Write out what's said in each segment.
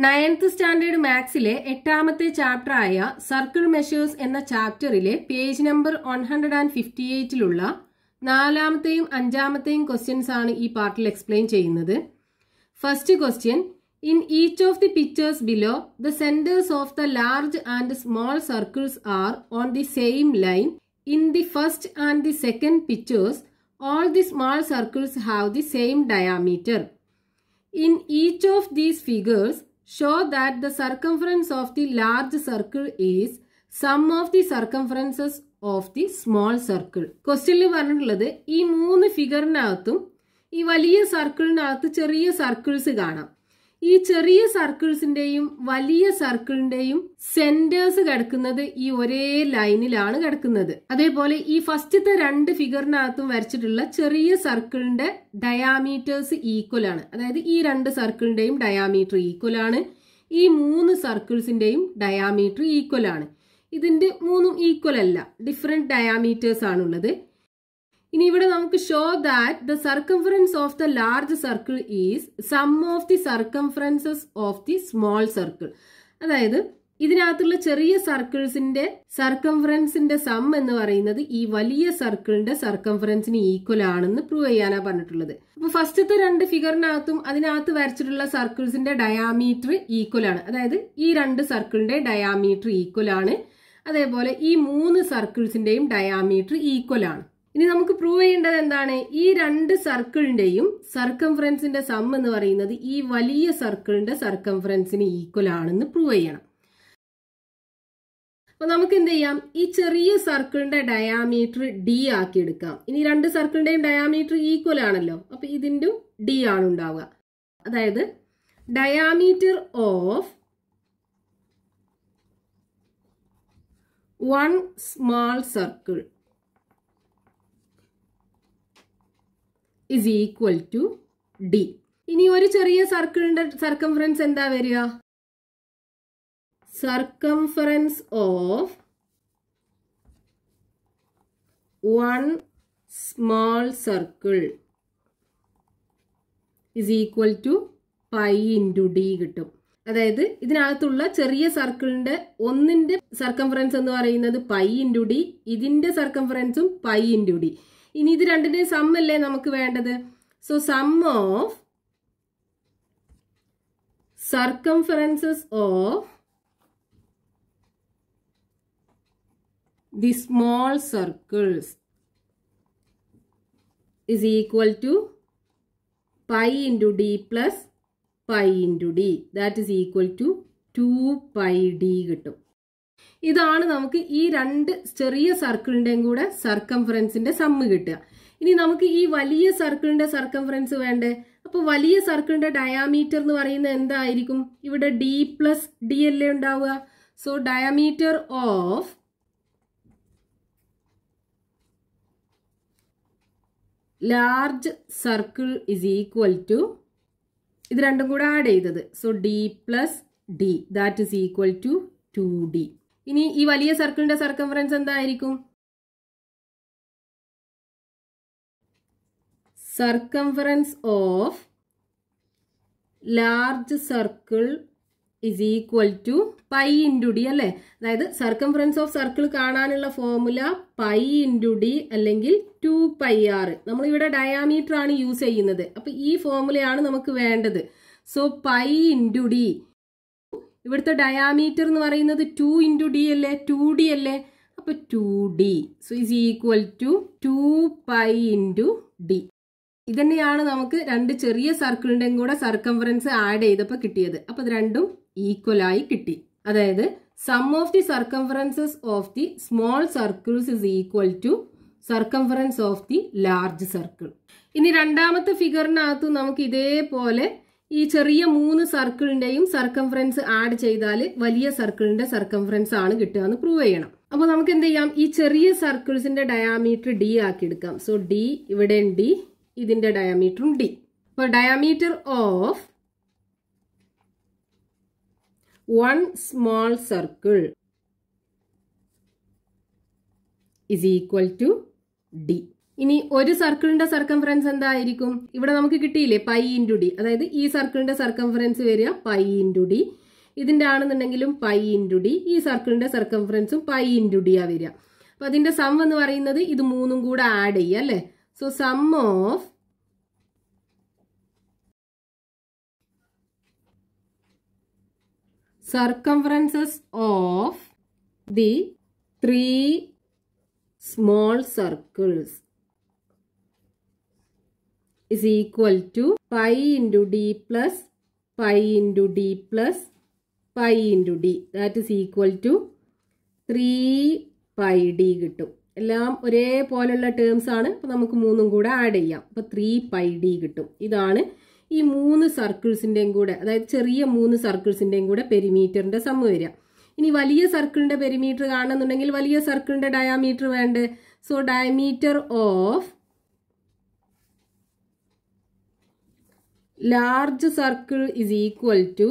Ninth standard മാത്സിലെ എട്ടാമത്തെ chapter ആയ circle measures എന്ന ചാപ്റ്ററിലെ page number one hundred and fifty എയ്റ്റിലുള്ള നാലാമത്തെയും അഞ്ചാമത്തെയും ക്വസ്റ്റ്യൻസ് ആണ് ഈ പാർട്ടിൽ എക്സ്പ്ലെയിൻ ചെയ്യുന്നത്. First question in each of the pictures below the centres of the large and small circles are on the same line in the first and the second pictures all the small circles have the same diameter in each of these figures, show that the circumference of the large circle is sum of the circumferences of the small circle. ക്വസ്റ്റ്യനിൽ പറഞ്ഞിട്ടുള്ളത് ഈ മൂന്ന് ഫിഗറിനകത്തും ഈ വലിയ സർക്കിളിനകത്ത് ചെറിയ circles കാണാം ഈ ചെറിയ സർക്കിൾസിന്റെയും വലിയ സർക്കിളിന്റെയും സെന്റേഴ്സ് കിടക്കുന്നത് ഈ ഒരേ ലൈനിലാണ് കിടക്കുന്നത്. അതേപോലെ ഈ ഫസ്റ്റത്തെ രണ്ട് ഫിഗറിനകത്തും വരച്ചിട്ടുള്ള ചെറിയ സർക്കിളിന്റെ ഡയാമീറ്റേഴ്സ് ഈക്വൽ ആണ്. അതായത് ഈ രണ്ട് സർക്കിളിന്റെയും ഡയാമീറ്റർ ഈക്വൽ ആണ്. ഈ മൂന്ന് സർക്കിൾസിന്റെയും ഡയാമീറ്റർ ഈക്വൽ ആണ്. ഇതിന്റെ മൂന്നും ഈക്വൽ അല്ല. ഡിഫറെന്റ് ഡയാമീറ്റേഴ്സ് ആണുള്ളത്. ഇനി ഇവിടെ നമുക്ക് show that the circumference of the large circle is sum of the circumferences of the small circle അതായത് ഇതിനകത്തുള്ള ചെറിയ സർക്കിൾസിന്റെ സർക്കംഫറൻസിന്റെ സം എന്ന് പറയുന്നത് ഈ വലിയ സർക്കിളിന്റെ സർക്കംഫറൻസിന് ഈക്വൽ ആണെന്ന് പ്രൂവ് ചെയ്യാനാണ് പറഞ്ഞിട്ടുള്ളത്. അപ്പൊ ഫസ്റ്റത്തെ രണ്ട് ഫിഗറിനകത്തും അതിനകത്ത് വരച്ചിട്ടുള്ള സർക്കിൾസിന്റെ ഡയാമീറ്റർ ഈക്വൽ ആണ്. അതായത് ഈ രണ്ട് സർക്കിളിന്റെ ഡയാമീറ്റർ ഈക്വൽ ആണ്. അതേപോലെ ഈ മൂന്ന് സർക്കിൾസിന്റെയും ഡയാമീറ്റർ ഈക്വൽ ആണ്. ഇനി നമുക്ക് പ്രൂവ് ചെയ്യേണ്ടത് എന്താണ്? ഈ രണ്ട് സർക്കിളിന്റെയും സർക്കംഫറൻസിന്റെ സം എന്ന് പറയുന്നത് ഈ വലിയ സർക്കിളിന്റെ സർക്കംഫറൻസിന് ഈക്വൽ ആണെന്ന് പ്രൂവ് ചെയ്യണം. അപ്പൊ നമുക്ക് എന്ത് ചെയ്യാം? ഈ ചെറിയ സർക്കിളിന്റെ ഡയാമീറ്റർ ഡി ആക്കി എടുക്കാം ഇനി രണ്ട് സർക്കിളിന്റെയും ഡയാമീറ്റർ ഈക്വൽ ആണല്ലോ. അപ്പൊ ഇതിന്റെ ഡി ആണ് ഉണ്ടാവുക. അതായത് diameter of one small circle is equal to D ഇനി ഒരു ചെറിയ സർക്കിളിന്റെ സർക്കംഫറൻസ് എന്താ വരിക? Circumference of one small circle is equal to pi into D കിട്ടും. അതായത് ഇതിനകത്തുള്ള ചെറിയ സർക്കിളിന്റെ ഒന്നിന്റെ സർക്കംഫറൻസ് എന്ന് പറയുന്നത് പൈ ഇന്റു ഡി ഇതിന്റെ സർക്കംഫറൻസും പൈ ഇന്റു ഡി ഇനി ഇത് രണ്ടിന്റെയും സം അല്ലേ നമുക്ക് വേണ്ടത്? So sum of circumferences of the small circles is equal to pi into D plus pi into D that is equal to two pi D കിട്ടും. ഇതാണ് നമുക്ക് ഈ രണ്ട് ചെറിയ സർക്കിളിന്റെയും കൂടെ സർക്കംഫറൻസിന്റെ സമ്മ് കിട്ടുക. ഇനി നമുക്ക് ഈ വലിയ സർക്കിളിന്റെ സർക്കംഫറൻസ് വേണ്ടേ? അപ്പോൾ വലിയ സർക്കിളിന്റെ ഡയാമീറ്റർ എന്ന് പറയുന്നത് എന്തായിരിക്കും? ഇവിടെ ഡി പ്ലസ് ഡി അല്ലേ ഉണ്ടാവുക? So diameter of large circle is equal to ഇത് രണ്ടും കൂടെ ആഡ് ചെയ്തത്. So D plus D that is equal to two D ഇനി ഈ വലിയ സർക്കിളിന്റെ സർക്കംഫറൻസ് എന്തായിരിക്കും? Circumference of large circle is equal to pi into D അല്ലേ? അതായത് സർക്കംഫറൻസ് ഓഫ് സർക്കിൾ കാണാനുള്ള ഫോർമുല പൈ ഇന്റു ഡി അല്ലെങ്കിൽ ടു പൈ ആർ നമ്മൾ ഇവിടെ ഡയാമീറ്റർ ആണ് യൂസ് ചെയ്യുന്നത്. അപ്പൊ ഈ ഫോർമുലയാണ് നമുക്ക് വേണ്ടത്. സോ പൈ ഇന്റു ഡി ഇവിടുത്തെ ഡയാമീറ്റർ എന്ന് പറയുന്നത് ടു ഇന്റു ഡി അല്ലേ? ടു ഡി അല്ലേ? അപ്പോൾ two D so is equal to two pi into D ഇതന്നെയാണ് നമുക്ക് രണ്ട് ചെറിയ സർക്കിളിന്റെയും കൂടെ സർക്കംഫറൻസ് ആഡ് ചെയ്തപ്പോൾ കിട്ടിയത്. അപ്പോൾ ഇത് രണ്ടും ഈക്വൽ ആയി കിട്ടി. അതായത് sum of the circumferences of the small circles is equal to circumference of the large circle ഇനി രണ്ടാമത്തെ ഫിഗറിനകത്ത് നമുക്ക് ഇതേപോലെ ഈ ചെറിയ മൂന്ന് സർക്കിളിന്റെയും സർക്കംഫറൻസ് ആഡ് ചെയ്താൽ വലിയ സർക്കിളിന്റെ സർക്കംഫറൻസ് ആണ് കിട്ടുക എന്ന് പ്രൂവ് ചെയ്യണം. അപ്പൊ നമുക്ക് എന്ത് ചെയ്യാം? ഈ ചെറിയ സർക്കിൾസിന്റെ ഡയാമീറ്റർ ഡി ആക്കി എടുക്കാം. സോ ഡി ഇവിടെ ഡി ഇതിന്റെ ഡയാമീറ്ററും ഡി അപ്പൊ diameter of one small circle is equal to D ഇനി ഒരു സർക്കിളിന്റെ സർക്കംഫറൻസ് എന്തായിരിക്കും? ഇവിടെ നമുക്ക് കിട്ടിയില്ലേ പൈ ഇന്റു ഡി അതായത് ഈ സർക്കിളിന്റെ സർക്കംഫറൻസ് വരിക പൈ ഇന്റു ഡി ഇതിന്റെ ആണെന്നുണ്ടെങ്കിലും പൈ ഇന്റു ഡി ഈ സർക്കിളിന്റെ സർക്കംഫറൻസും പൈ ഇന്റു ഡി ആ വരിക. അപ്പൊ അതിന്റെ സം എന്ന് പറയുന്നത് ഇത് മൂന്നും കൂടെ ആഡ് ചെയ്യുക അല്ലേ? So sum of circumferences of the three small circles. Is equal to pi into d plus pi into d plus pi into d. That is equal to 3 pi d കിട്ടും. എല്ലാം ഒരേപോലുള്ള terms ആണ്. അപ്പോൾ നമുക്ക് മൂന്നും കൂടെ add ചെയ്യാം. അപ്പോൾ three pi D കിട്ടും. ഇതാണ് ഈ മൂന്ന് സർക്കിൾസിന്റെയും കൂടെ അതായത് ചെറിയ മൂന്ന് സർക്കിൾസിന്റെയും കൂടെ പെരിമീറ്ററിന്റെ സമ്മ് വരിക. ഇനി വലിയ സർക്കിളിന്റെ പെരിമീറ്റർ കാണണമെന്നുണ്ടെങ്കിൽ വലിയ സർക്കിളിന്റെ ഡയാമീറ്റർ വേണ്ടേ? So diameter of large circle is equal to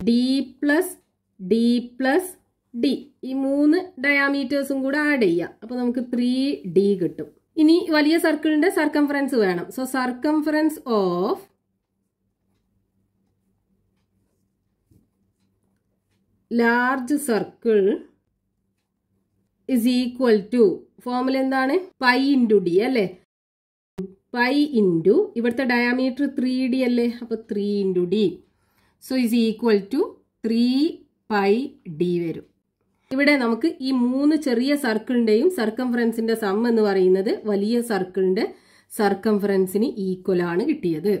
D plus D plus D ഈ മൂന്ന് ഡയാമീറ്റേഴ്സും കൂടെ ആഡ് ചെയ്യാം. അപ്പൊ നമുക്ക് ത്രീ ഡി കിട്ടും. ഇനി വലിയ സർക്കിളിന്റെ സർക്കംഫറൻസ് വേണം. So circumference of large circle is equal to formula എന്താണ്? പൈ ഇന്റു ഡി അല്ലേ? പൈ ഇന്റു ഇവിടുത്തെ ഡയാമീറ്റർ ത്രീ ഡി അല്ലേ? അപ്പോൾ three into D so is equal to three pi D വരും. ഇവിടെ നമുക്ക് ഈ മൂന്ന് ചെറിയ സർക്കിളിന്റെയും സർക്കംഫറൻസിന്റെ സം എന്ന് പറയുന്നത് വലിയ സർക്കിളിന്റെ സർക്കംഫറൻസിന് ഈക്വൽ ആണ് കിട്ടിയത്.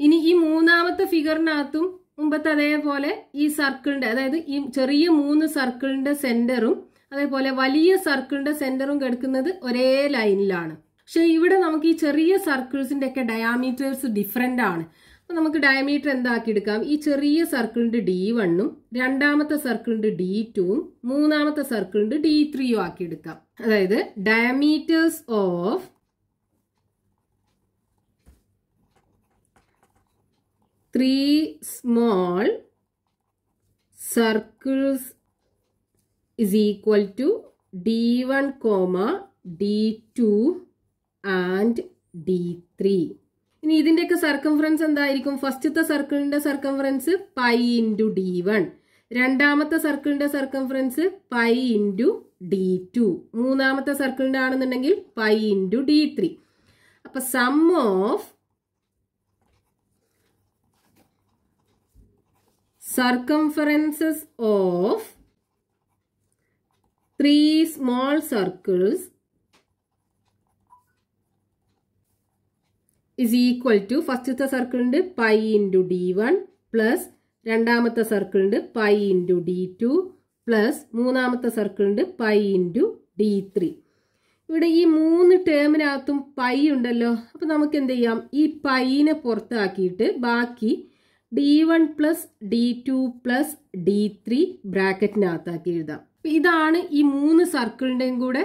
ഇനി ഈ മൂന്നാമത്തെ ഫിഗറിനകത്തും മുമ്പത്തെ അതേപോലെ ഈ സർക്കിളിന്റെ അതായത് ഈ ചെറിയ മൂന്ന് സർക്കിളിന്റെ സെന്ററും അതേപോലെ വലിയ സർക്കിളിന്റെ സെന്ററും കിടക്കുന്നത് ഒരേ ലൈനിലാണ് പക്ഷെ ഇവിടെ നമുക്ക് ഈ ചെറിയ സർക്കിൾസിന്റെ ഒക്കെ ഡയാമീറ്റേഴ്സ് ഡിഫറെന്റ് ആണ്. അപ്പൊ നമുക്ക് ഡയമീറ്റർ എന്താക്കി എടുക്കാം? ഈ ചെറിയ സർക്കിളിന്റെ ഡി വണ്ണും രണ്ടാമത്തെ സർക്കിളിന്റെ ഡി ടുവും മൂന്നാമത്തെ സർക്കിളിന്റെ ഡി ത്രീയും ആക്കി എടുക്കാം. അതായത് diameters of three small circles is equal to d1 comma d2 and d3 ഇനി ഇതിന്റെയൊക്കെ സർക്കംഫറൻസ് എന്തായിരിക്കും? ഫസ്റ്റത്തെ സർക്കിളിന്റെ circumference pi into D one രണ്ടാമത്തെ സർക്കിളിന്റെ circumference pi into D two മൂന്നാമത്തെ സർക്കിളിന്റെ ആണെന്നുണ്ടെങ്കിൽ പൈ ഇന്റു ഡി ത്രീ അപ്പൊ sum of circumferences of three small circles is equal to ഫസ്റ്റത്തെ സർക്കിളുണ്ട് pi into D one plus രണ്ടാമത്തെ സർക്കിളുണ്ട് pi into D two plus മൂന്നാമത്തെ സർക്കിളുണ്ട് പൈ ഇന്റു ഡി ത്രീ ഇവിടെ ഈ മൂന്ന് ടേമിനകത്തും പൈ ഉണ്ടല്ലോ. അപ്പം നമുക്ക് എന്ത് ചെയ്യാം? ഈ പൈനെ പുറത്താക്കിയിട്ട് ബാക്കി D one plus D two plus D three ബ്രാക്കറ്റിനകത്താക്കി എഴുതാം. ഇതാണ് ഈ മൂന്ന് സർക്കിളിന്റെയും കൂടെ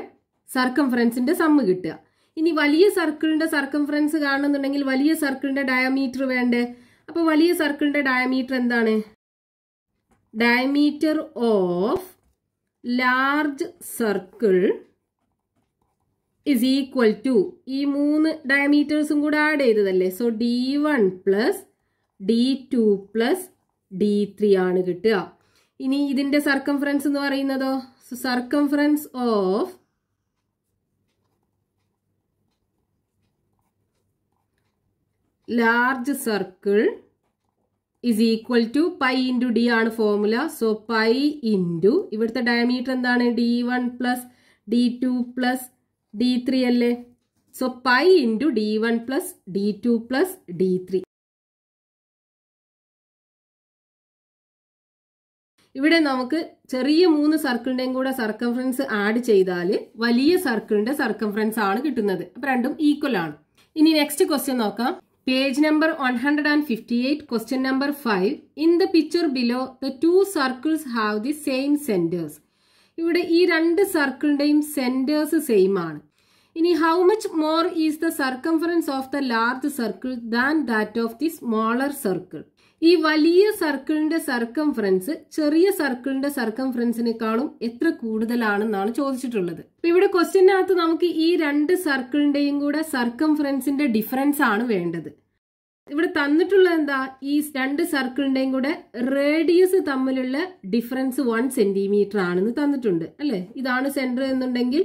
സർക്കംഫറൻസിന്റെ സമ്മ് കിട്ടുക. ഇനി വലിയ സർക്കിളിന്റെ സർക്കംഫറൻസ് കാണുന്നുണ്ടെങ്കിൽ വലിയ സർക്കിളിന്റെ ഡയമീറ്റർ വേണ്ടേ? അപ്പോൾ വലിയ സർക്കിളിന്റെ ഡയമീറ്റർ എന്താണ്? Diameter of large circle is equal to ഈ മൂന്ന് ഡയമീറ്റേഴ്സും കൂടെ add ചെയ്തതല്ലേ? So D one plus D two plus D three ആണ് കിട്ടുക. ഇനി ഇതിന്റെ സർക്കംഫറൻസ് എന്ന് പറയുന്നതോ? Circumference of large circle is equal to pi into D ആണ് ഫോർമുല സോ പൈ ഇന്റു ഇവിടുത്തെ ഡയമീറ്റർ എന്താണ്? D one plus D two plus D three അല്ലേ? So pi into D one plus D two plus D three ഇവിടെ നമുക്ക് ചെറിയ മൂന്ന് സർക്കിളിന്റെയും കൂടെ circumference add ചെയ്താൽ വലിയ സർക്കിളിന്റെ സർക്കംഫറൻസ് ആണ് കിട്ടുന്നത്. അപ്പം രണ്ടും ഈക്വൽ ആണ്. ഇനി നെക്സ്റ്റ് ക്വസ്റ്റ്യൻ നോക്കാം. Page number one hundred and fifty eight question number five in the picture below the two circles have the same centres ഇവിടെ ഈ രണ്ട് സർക്കിളിന്റെയും സെന്റേഴ്സ് സെയിം ആണ്. ഇനി how much more is the circumference of the large circle than that of the smaller circle ഈ വലിയ സർക്കിളിന്റെ circumference ചെറിയ സർക്കിളിന്റെ സർക്കംഫറൻസിനേക്കാളും എത്ര കൂടുതലാണെന്നാണ് ചോദിച്ചിട്ടുള്ളത്. അപ്പൊ ഇവിടെ ക്വസ്റ്റ്യനകത്ത് നമുക്ക് ഈ രണ്ട് സർക്കിളിന്റെയും കൂടെ സർക്കംഫറൻസിന്റെ ഡിഫറൻസ് ആണ് വേണ്ടത്. ഇവിടെ തന്നിട്ടുള്ള എന്താ? ഈ രണ്ട് സർക്കിളിന്റെയും കൂടെ റേഡിയസ് തമ്മിലുള്ള ഡിഫറൻസ് വൺ സെന്റിമീറ്റർ ആണെന്ന് തന്നിട്ടുണ്ട്. അല്ലെ? ഇതാണ് സെന്റർ എന്നുണ്ടെങ്കിൽ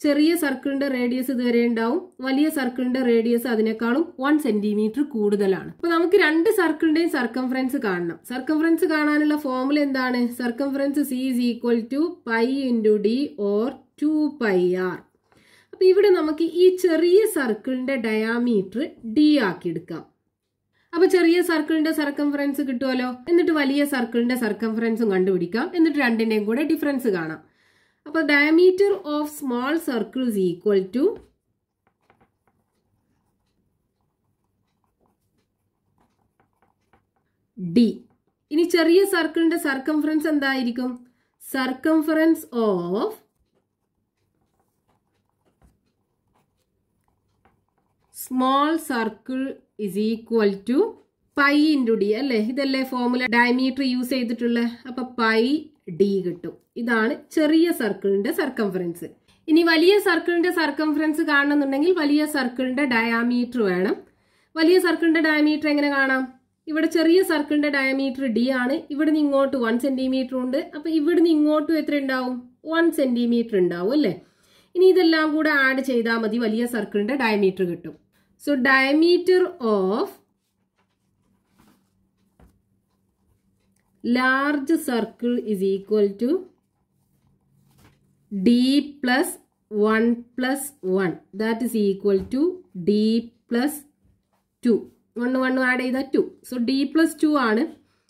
ചെറിയ സർക്കിളിന്റെ റേഡിയസ് ഇതുവരെ ഉണ്ടാവും. വലിയ സർക്കിളിന്റെ റേഡിയസ് അതിനേക്കാളും വൺ സെന്റിമീറ്റർ കൂടുതലാണ്. അപ്പൊ നമുക്ക് രണ്ട് സർക്കിളിന്റെയും സർക്കംഫറൻസ് കാണണം. സർക്കംഫറൻസ് കാണാനുള്ള ഫോമുല എന്താണ്? Circumference C is equal to pi into D or two pi R അപ്പൊ ഇവിടെ നമുക്ക് ഈ ചെറിയ സർക്കിളിന്റെ ഡയാമീറ്റർ ഡി ആക്കി എടുക്കാം അപ്പൊ ചെറിയ സർക്കിളിന്റെ സർക്കംഫറൻസ് കിട്ടുമല്ലോ എന്നിട്ട് വലിയ സർക്കിളിന്റെ സർക്കംഫറൻസും കണ്ടുപിടിക്കാം. എന്നിട്ട് രണ്ടിന്റെയും കൂടെ ഡിഫറൻസ് കാണാം. അപ്പൊ diameter of small circle is equal to D ഇനി ചെറിയ സർക്കിളിന്റെ സർക്കംഫറൻസ് എന്തായിരിക്കും? Circumference of small circle is equal to pi into D അല്ലേ? ഇതല്ലേ ഫോർമുല ഡയമീറ്റർ യൂസ് ചെയ്തിട്ടുള്ള? അപ്പൊ പൈ ഡി കിട്ടും. ഇതാണ് ചെറിയ സർക്കിളിന്റെ സർക്കംഫറൻസ് ഇനി വലിയ സർക്കിളിന്റെ സർക്കംഫറൻസ് കാണണമെന്നുണ്ടെങ്കിൽ വലിയ സർക്കിളിന്റെ ഡയാമീറ്റർ വേണം. വലിയ സർക്കിളിന്റെ ഡയമീറ്റർ എങ്ങനെ കാണാം? ഇവിടെ ചെറിയ സർക്കിളിന്റെ ഡയമീറ്റർ ഡി ആണ്. ഇവിടെ നിന്ന് ഇങ്ങോട്ട് വൺ സെന്റിമീറ്റർ ഉണ്ട്. അപ്പൊ ഇവിടെ നിന്ന് ഇങ്ങോട്ടും എത്ര ഉണ്ടാവും? വൺ സെന്റിമീറ്റർ ഉണ്ടാവും അല്ലേ? ഇനി ഇതെല്ലാം കൂടെ ആഡ് ചെയ്താൽ മതി. വലിയ സർക്കിളിന്റെ ഡയമീറ്റർ കിട്ടും. So diameter of large circle is equal to d plus 1 plus 1 that is equal to d plus 2 one one add ചെയ്ത two so D plus two ആണ്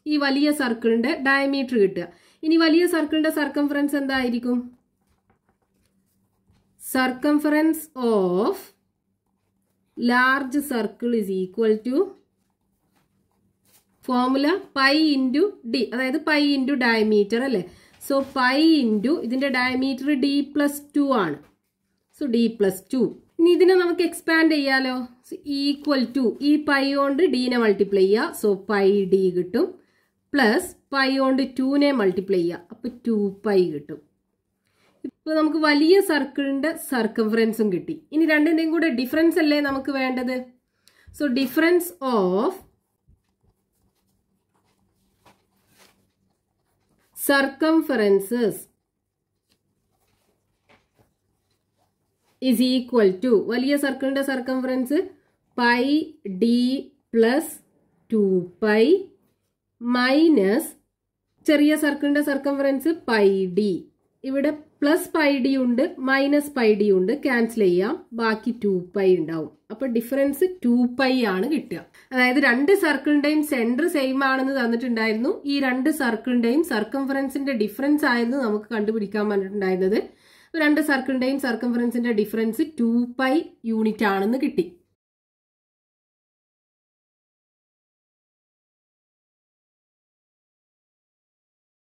ഈ വലിയ സർക്കിളിന്റെ ഡയമീറ്റർ കിട്ടുക. ഇനി വലിയ സർക്കിളിന്റെ സർക്കംഫറൻസ് എന്തായിരിക്കും? Circumference of large circle is equal to formula pi into D അതായത് പൈ ഇന്റു ഡയമീറ്റർ അല്ലേ? സോ പൈ ഇന്റു ഇതിന്റെ ഡയമീറ്റർ ഡി പ്ലസ് ടു ആണ്. സോ ഡി പ്ലസ് ടു ഇനി ഇതിനെ നമുക്ക് എക്സ്പാൻഡ് ചെയ്യാലോ? ഈക്വൽ ടു ഈ പൈ കൊണ്ട് ഡീനെ മൾട്ടിപ്ലൈ ചെയ്യുക സോ പൈ ഡി കിട്ടും. പ്ലസ് പൈ കൊണ്ട് ടുനെ മൾട്ടിപ്ലൈ ചെയ്യുക അപ്പോൾ ടു പൈ കിട്ടും. ഇപ്പോൾ നമുക്ക് വലിയ സർക്കിളിന്റെ സർക്കംഫറൻസും കിട്ടി. ഇനി രണ്ടിന്റെയും കൂടെ ഡിഫറൻസ് അല്ലേ നമുക്ക് വേണ്ടത്? So difference of circumferences is equal to വലിയ സർക്കിളിന്റെ circumference pi D plus two pi minus ചെറിയ സർക്കിളിന്റെ സർക്കംഫറൻസ് പൈ ഡി ഇവിടെ പ്ലസ് പൈ ഡി ഉണ്ട് മൈനസ് പൈ ഡി ഉണ്ട്. ക്യാൻസൽ ചെയ്യാം. ബാക്കി ടു പൈ ഉണ്ടാവും. അപ്പൊ ഡിഫറൻസ് ടു പൈ ആണ് കിട്ടുക. അതായത് രണ്ട് സർക്കിളിന്റെയും സെന്റർ സെയിം ആണെന്ന് തന്നിട്ടുണ്ടായിരുന്നു. ഈ രണ്ട് സർക്കിളിന്റെയും സർക്കംഫറൻസിന്റെ ഡിഫറൻസ് ആയിരുന്നു നമുക്ക് കണ്ടുപിടിക്കാൻ പറഞ്ഞിട്ടുണ്ടായിരുന്നത്. രണ്ട് സർക്കിളിന്റെയും സർക്കംഫറൻസിന്റെ ഡിഫറൻസ് ടു പൈ യൂണിറ്റ് ആണെന്ന് കിട്ടി.